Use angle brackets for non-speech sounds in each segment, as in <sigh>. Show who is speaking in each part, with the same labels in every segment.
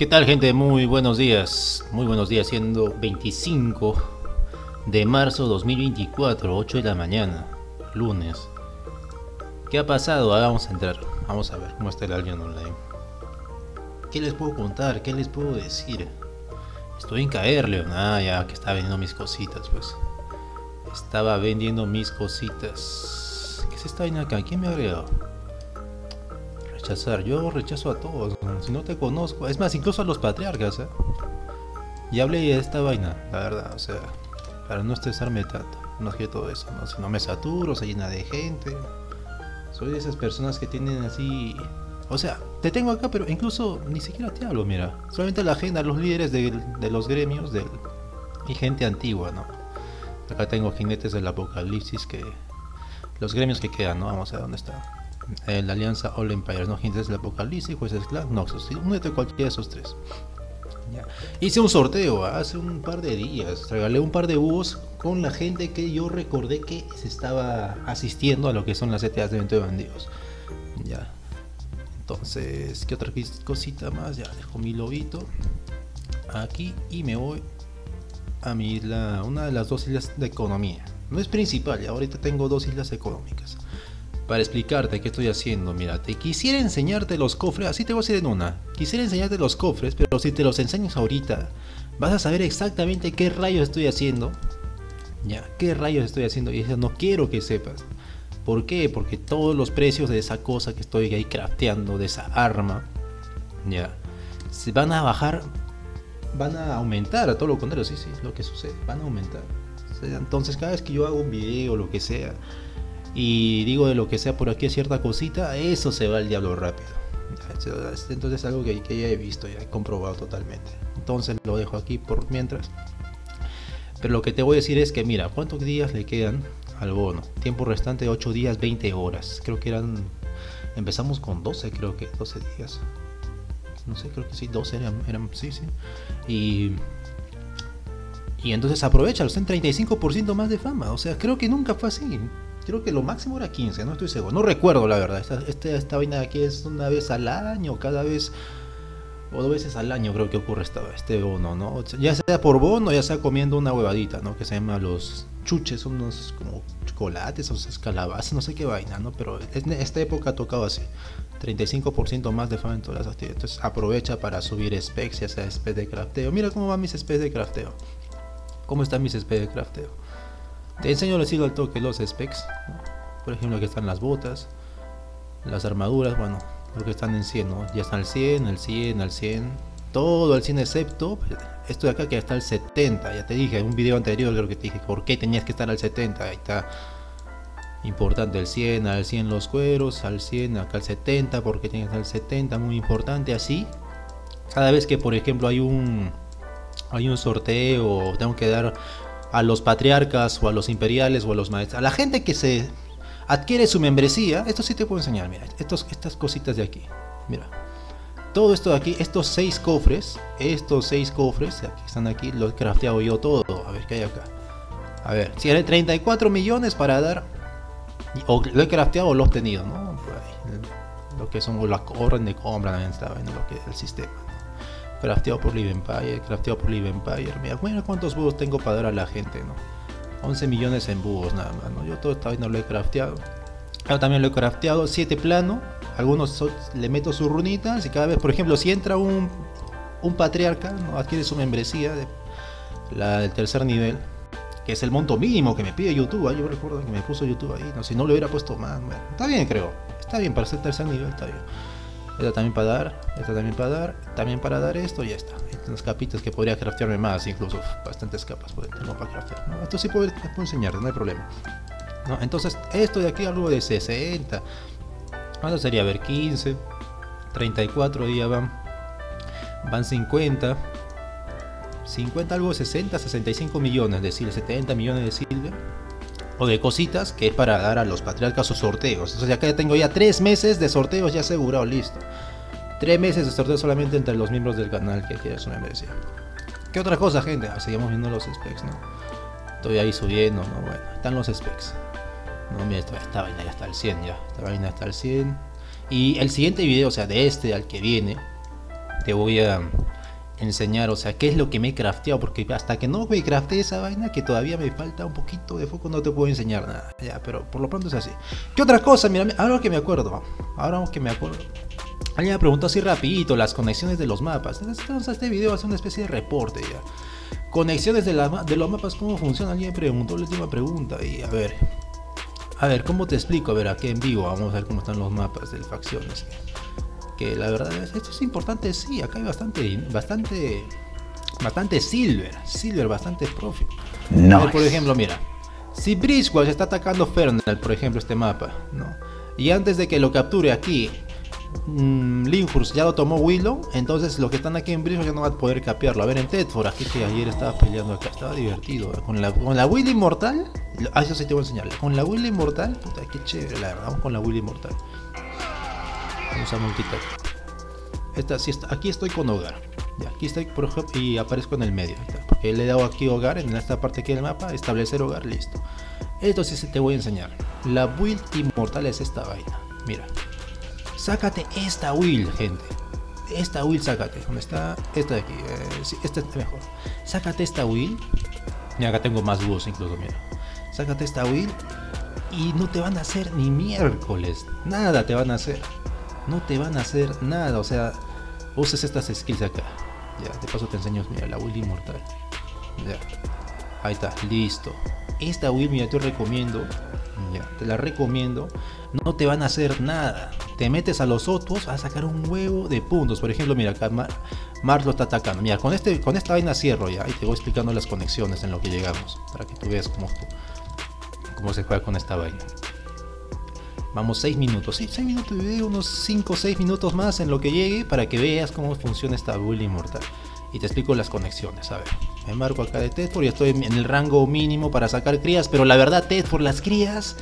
Speaker 1: ¿Qué tal gente? Muy buenos días. Muy buenos días, siendo 25 de marzo 2024, 8 de la mañana, lunes. ¿Qué ha pasado? Ahora vamos a entrar. Vamos a ver cómo está el Alien Online. ¿Qué les puedo contar? ¿Qué les puedo decir? Estoy en caerle. Ah, ya que estaba vendiendo mis cositas, pues. Estaba vendiendo mis cositas. ¿Qué es esta vaina acá? ¿Quién me ha agregado? Rechazar. Yo rechazo a todos. Si no te conozco. Es más, incluso a los patriarcas, ¿eh? Y hablé de esta vaina, la verdad. O sea, para no estresarme tanto. No es que todo eso, ¿no? Si no me saturo, se llena de gente. Soy de esas personas que tienen así o sea, te tengo acá, pero incluso ni siquiera te hablo, mira. Solamente la agenda, los líderes de, los gremios del, y gente antigua, ¿no? Acá tengo jinetes del apocalipsis que... Los gremios que quedan, ¿no? Vamos a ver dónde está. Eh, la alianza All Empires, ¿no? Jinetes del apocalipsis, jueces clan, Noxus. ¿sí? Únete a cualquiera de esos tres. Ya. Hice un sorteo hace un par de días. Regalé un par de búhos con la gente que yo recordé que se estaba asistiendo a lo que son las ETAs de evento de bandidos. Ya. Entonces, ¿qué otra cosita más? Ya dejo mi lobito aquí y me voy a mi isla, una de las dos islas de economía. No es principal, ya ahorita tengo dos islas económicas. Para explicarte qué estoy haciendo, mira, te quisiera enseñarte los cofres, así te voy a decir en una. Quisiera enseñarte los cofres, pero si te los enseñas ahorita, vas a saber exactamente qué rayos estoy haciendo. Ya, qué rayos estoy haciendo y eso no quiero que sepas. ¿Por qué? Porque todos los precios de esa cosa que estoy ahí crafteando, de esa arma, ya, se van a bajar, van a aumentar, a todo lo contrario, sí, sí, lo que sucede, van a aumentar. entonces cada vez que yo hago un video lo que sea, y digo de lo que sea por aquí cierta cosita, eso se va al diablo rápido. Entonces es algo que, ya he visto, ya he comprobado totalmente. Entonces lo dejo aquí por mientras. Pero lo que te voy a decir es que mira, ¿cuántos días le quedan al bono. Tiempo restante 8 días, 20 horas. Creo que eran. Empezamos con 12, creo que 12 días. No sé, creo que sí, 12 eran. sí, sí. Y. Y entonces aprovecha, en 35% más de fama. O sea, creo que nunca fue así. Creo que lo máximo era 15, no estoy seguro. No recuerdo la verdad. Esta, esta, vaina de aquí es una vez al año, cada vez o dos veces al año creo que ocurre esta, este bono, ¿no? Ya sea por bono, ya sea comiendo una huevadita, ¿no? Que se llama los chuches, unos como chocolates, o sea, calabazas, no sé qué vaina, ¿no? Pero en esta época ha tocado así. 35% más de fan en todas las actividades. Entonces aprovecha para subir specs, ya sea specs de crafteo. Mira cómo van mis specs de crafteo. ¿Cómo están mis specs de crafteo? Te enseño les sigo al toque los specs. Por ejemplo, aquí están las botas, las armaduras, bueno, lo que están en 100, ¿no? Ya están al 100, al 100, al 100. Todo al 100 excepto esto de acá que está al 70. Ya te dije en un video anterior, creo que te dije por qué tenías que estar al 70. Ahí está. Importante el 100, al 100 los cueros, al 100, acá al 70, porque tienes al 70, muy importante así. Cada vez que por ejemplo hay un hay un sorteo, tengo que dar a los patriarcas o a los imperiales o a los maestros, a la gente que se adquiere su membresía, esto sí te puedo enseñar, mira, estos, estas cositas de aquí, mira. Todo esto de aquí, estos seis cofres, estos seis cofres, que están aquí, los he crafteado yo todo. A ver qué hay acá. A ver, si hay 34 millones para dar, o lo he crafteado o lo he obtenido, ¿no? lo que son las orden de compra también en lo que es el sistema. Crafteado por Live Empire, crafteado por Live Empire. Mira, mira cuántos búhos tengo para dar a la gente, ¿no? 11 millones en búhos nada más, ¿no? Yo todo esta no lo he crafteado. Yo también lo he crafteado 7 plano algunos le meto sus runitas y cada vez, por ejemplo, si entra un, un patriarca, adquiere su membresía, de, la del tercer nivel, que es el monto mínimo que me pide YouTube. ¿eh? Yo recuerdo que me puso YouTube ahí, no, si no le hubiera puesto más, está bien creo, está bien para ser tercer nivel, está bien. Esta también para dar, esta también para dar, también para dar esto y ya está. Estas capitas que podría craftearme más, incluso bastantes capas tengo para craftear. Esto sí puedo, puedo enseñarte, no hay problema. ¿No? Entonces, esto de aquí algo de 60, ¿Cuánto sería? A ver, 15, 34 días van. Van 50. 50, algo 60, 65 millones, es decir, 70 millones de silver. O de cositas que es para dar a los patriarcas o sorteos. Entonces acá tengo ya 3 meses de sorteos ya asegurado, listo. 3 meses de sorteos solamente entre los miembros del canal que quieren su membresía. ¿Qué otra cosa, gente? Ah, seguimos viendo los specs, ¿no? Estoy ahí subiendo, ¿no? Bueno, están los specs. No, mira, esta, vaina ya está al 100 ya. Esta vaina está al 100. Y el siguiente video, o sea, de este al que viene, te voy a enseñar, o sea, qué es lo que me he crafteado, porque hasta que no me crafté esa vaina, que todavía me falta un poquito de foco, no te puedo enseñar nada. Ya, pero por lo pronto es así. ¿Qué otra cosa? Mira, ahora que me acuerdo, ahora que me acuerdo. Alguien me preguntó así rapidito las conexiones de los mapas. Entonces este video va una especie de reporte ya. Conexiones de, los mapas, ¿cómo funciona? Alguien me preguntó la última pregunta y a ver. A ver, ¿cómo te explico? A ver, aquí en vivo vamos a ver cómo están los mapas de facciones que la verdad es, esto es importante, sí, acá hay bastante, bastante, bastante silver, silver, bastante profit. No. Por ejemplo, mira, si Bridgewell está atacando Fernal, por ejemplo, este mapa, ¿no? Y antes de que lo capture aquí, mmm, ya lo tomó Willow, entonces los que están aquí en Bridgewell ya no van a poder capearlo. A ver, en Tedford, aquí que ayer estaba peleando acá, estaba divertido. Con la, con la Will Inmortal, ah, eso sí te voy a enseñar. Con la Will Inmortal, puta, qué chévere, la verdad, vamos con la Will Inmortal. Vamos a. Esta, está, aquí estoy con hogar. aquí estoy, por ejemplo, y aparezco en el medio. Porque le he dado aquí hogar, en esta parte aquí del mapa, establecer hogar, listo. Esto sí te voy a enseñar. La build inmortal es esta vaina. Mira. Sácate esta build, gente. Esta build, sácate. ¿Dónde está? Esta de aquí. Eh, esta es mejor. Sácate esta build. Y acá tengo más búhos incluso, mira. Sácate esta build. Y no te van a hacer ni miércoles. Nada te van a hacer no te van a hacer nada. O sea, uses estas skills acá. Ya, de paso te enseño, mira, la Will Inmortal. Ya, ahí está, listo. Esta Will, mira, te recomiendo. Ya, te la recomiendo. No te van a hacer nada. Te metes a los otros a sacar un huevo de puntos. Por ejemplo, mira, acá Mar, lo está atacando. Mira, con, este, con esta vaina cierro ya. Y te voy explicando las conexiones en lo que llegamos. Para que tú veas cómo, cómo se juega con esta vaina. Vamos 6 minutos, sí, 6 minutos de unos 5 o 6 minutos más en lo que llegue para que veas cómo funciona esta build inmortal. Y te explico las conexiones, a ver. Me marco acá de Tedford y estoy en el rango mínimo para sacar crías, pero la verdad Tedford, las crías...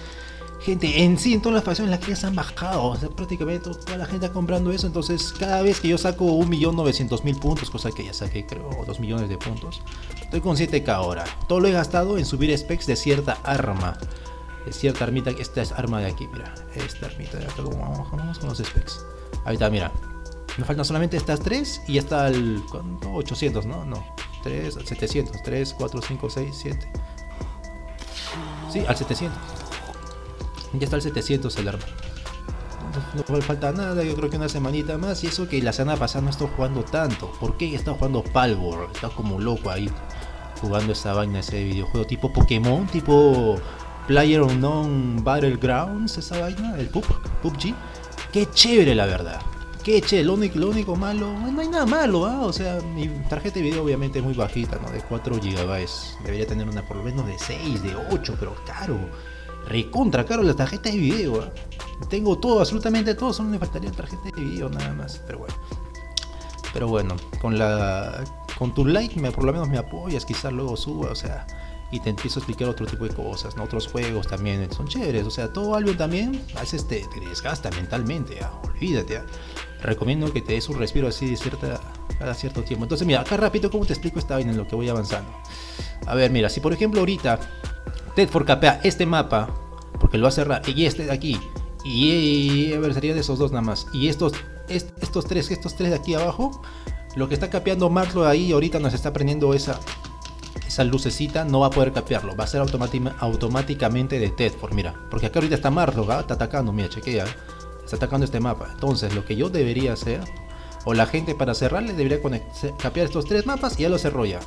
Speaker 1: Gente, en sí, en todas las facciones las crías han bajado. O sea, prácticamente toda la gente está comprando eso. Entonces, cada vez que yo saco 1.900.000 puntos, cosa que ya saqué, creo, 2 millones de puntos, estoy con 7k ahora. Todo lo he gastado en subir specs de cierta arma cierta armita, esta es arma de aquí, mira, esta armita de acá, como vamos, vamos con los specs. Ahí está, mira. Me faltan solamente estas tres y ya está el 800, ¿no? No, 3, 700, 3, 4, 5, 6, 7. Sí, al 700. Ya está el 700 el arma. No, no, falta nada, yo creo que una semanita más. Y eso que la semana pasada no estoy jugando tanto. ¿Por qué? Está jugando Palworld. Está como loco ahí. Jugando esa vaina, ese videojuego tipo Pokémon, tipo Player Unknown Battlegrounds, esa vaina, el PUB, PUBG. Qué chévere la verdad. Qué chévere, lo único, lo único malo, no hay nada malo, ¿ah? O sea, mi tarjeta de video obviamente es muy bajita, ¿no? De 4 GB. Debería tener una por lo menos de 6, de 8, pero caro. Recontra caro la tarjeta de video, ¿ah? Tengo todo, absolutamente todo, solo me faltaría la tarjeta de video nada más, pero bueno. Pero bueno, con la con tu like me, por lo menos me apoyas, quizás luego suba, o sea, y te empiezo a explicar otro tipo de cosas, ¿no? otros juegos también son chéveres, o sea, todo algo también a veces te, desgasta mentalmente, olvídate. Recomiendo que te des un respiro así de cierta, cada cierto tiempo. Entonces, mira, acá rápido, ¿cómo te explico esta vaina en lo que voy avanzando? A ver, mira, si por ejemplo ahorita Tedford capea este mapa, porque lo va a cerrar, y este de aquí, y, a ver, sería de esos dos nada más, y estos, estos tres, estos tres de aquí abajo, lo que está capeando Marlo ahí ahorita nos está prendiendo esa esa lucecita no va a poder capearlo, va a ser automáticamente de Tedford, mira, porque acá ahorita está Marlo, está atacando, mira, chequea, está atacando este mapa. Entonces, lo que yo debería hacer, o la gente para cerrarle, debería capear estos tres mapas y ya lo cerró ya.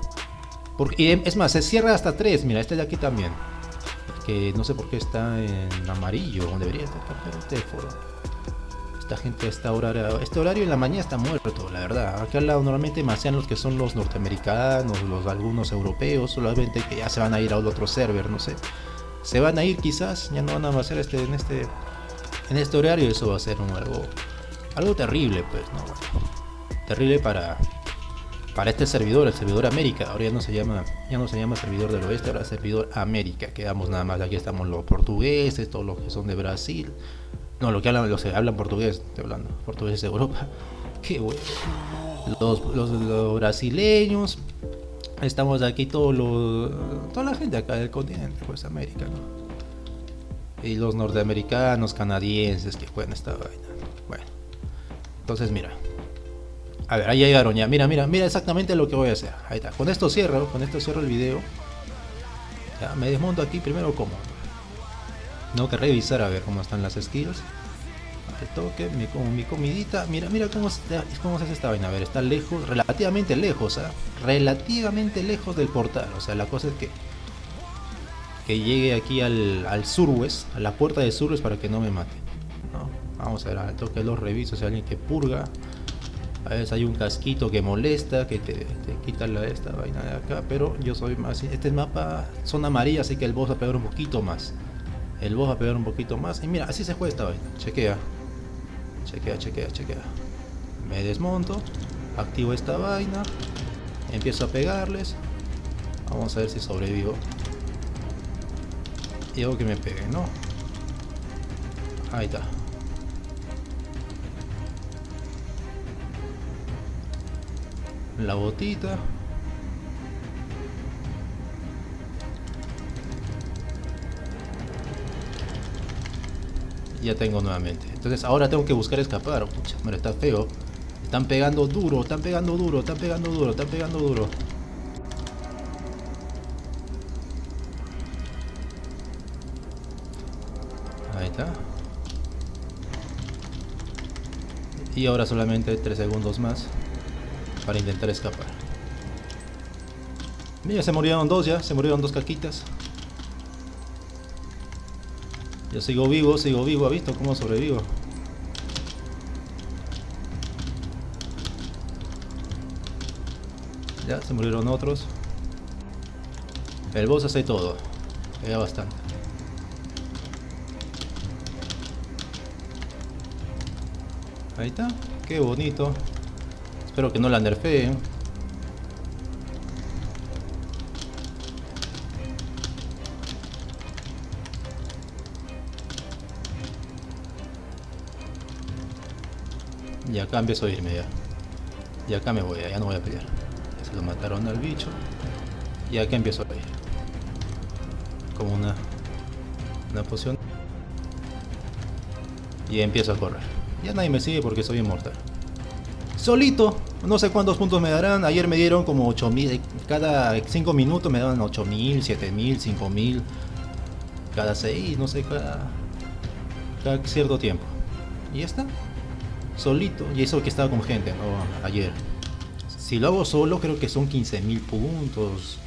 Speaker 1: Porque, es más, se cierra hasta tres, mira, este de aquí también. Que no sé por qué está en amarillo, debería estar capeado Tedford gente a esta horario, este horario en la mañana está muerto, la verdad. Aquí al lado normalmente más sean los que son los norteamericanos, los algunos europeos, solamente que ya se van a ir a otro server, no sé. Se van a ir quizás, ya no van a hacer este en este en este horario, eso va a ser algo algo terrible, pues, no, terrible para para este servidor, el servidor América, ahora ya no se llama, ya no se llama servidor del oeste, ahora servidor América, quedamos nada más, aquí estamos los portugueses, todos los que son de Brasil, no, lo que hablan, los que hablan portugués, estoy hablando, portugués de Europa. <laughs> Qué bueno. Los, brasileños, estamos aquí todos los, toda la gente acá del continente, pues América, Y los norteamericanos, canadienses que juegan esta vaina. Bueno, entonces mira, A ver, ahí llegaron ya. Mira, mira, mira exactamente lo que voy a hacer. Ahí está. Con esto cierro, con esto cierro el video. Ya, me desmonto aquí primero como. Tengo que revisar a ver cómo están las skills. Al toque, mi, como mi comidita. Mira, mira cómo, cómo se hace esta vaina. A ver, está lejos, relativamente lejos, ¿ah? Relativamente lejos del portal. O sea, la cosa es que que llegue aquí al, al surwest, a la puerta de surwest para que no me mate. Vamos a ver, al toque los reviso si hay alguien que purga. A veces hay un casquito que molesta, que te, te quita la, esta vaina de acá, pero yo soy más... Este mapa son amarillas, así que el boss va a pegar un poquito más. El boss va a pegar un poquito más. Y mira, así se juega esta vaina. Chequea. Chequea, chequea, chequea. Me desmonto. Activo esta vaina. Empiezo a pegarles. Vamos a ver si sobrevivo. Y hago que me pegue, ¿no? Ahí está. La botita. Ya tengo nuevamente. Entonces ahora tengo que buscar escapar. Pucha, madre, está feo. Están pegando duro, están pegando duro, están pegando duro, están pegando duro. Ahí está. Y ahora solamente 3 segundos más para intentar escapar. Mira, se murieron dos ya, se murieron dos caquitas. Yo sigo vivo, sigo vivo, ¿ha visto cómo sobrevivo? Ya, se murieron otros. El boss hace todo. Pega bastante. Ahí está, qué bonito. Espero que no la nerfeen. Y acá empiezo a irme ya. Y acá me voy, ya no voy a pelear. Se lo mataron al bicho. Y acá empiezo a ir. Como una, una poción. Y empiezo a correr. Ya nadie me sigue porque soy inmortal. Solito, no sé cuántos puntos me darán. Ayer me dieron como 8000. Cada 5 minutos me daban 8000, 7000, 5000. Cada 6, no sé, cada, cada cierto tiempo. Y ya está. Solito. Y eso que estaba con gente. Ayer. Si lo hago solo, creo que son 15.000 puntos.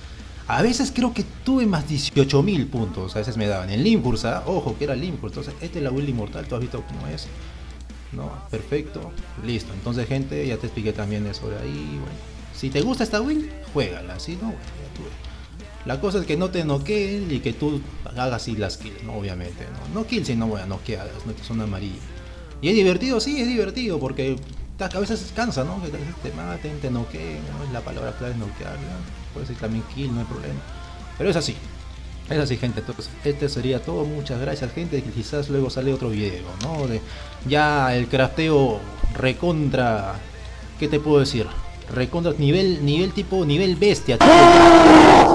Speaker 1: A veces creo que tuve más 18.000 puntos. A veces me daban. En Limpursa, ojo, que era Limpursa. Entonces, este es la Will Inmortal. ¿Tú has visto cómo es? ¿no? Perfecto, listo. Entonces, gente, ya te expliqué también eso de ahí. Bueno, si te gusta esta win, juégala. Si no, bueno, ya tú. La cosa es que no te noqueen y que tú hagas así las kills, ¿no? obviamente. No, no kills, sino bueno, noqueadas, no que son amarillas. Y es divertido, sí, es divertido, porque a veces cansa, ¿no? Que te maten, te noqueen, ¿no? la palabra clave es noquear, ¿no? puede ser también kill, no hay problema. Pero es así, es así gente, entonces este sería todo, muchas gracias gente, quizás luego sale otro video, ¿no? De ya el crafteo recontra, ¿qué te puedo decir? Recontra nivel, nivel tipo, nivel bestia,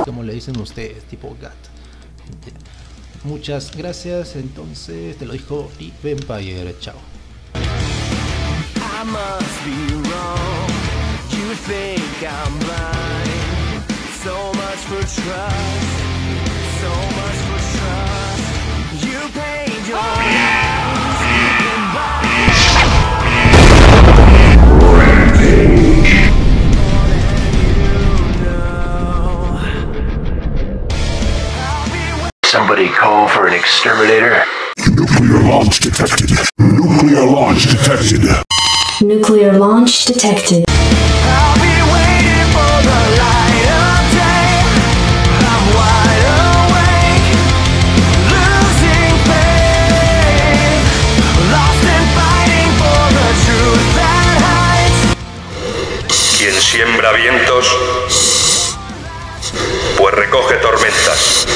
Speaker 1: como le dicen ustedes, tipo gat. Muchas gracias, entonces te lo dijo y Vampire, chao.
Speaker 2: I must be wrong. You think I'm blind. So much for trust. So much for trust. You paid your oh,
Speaker 3: dues. Somebody call for an exterminator?
Speaker 4: Nuclear launch detected. Nuclear launch detected.
Speaker 5: Nuclear launch detected. Quien siembra vientos, pues recoge tormentas.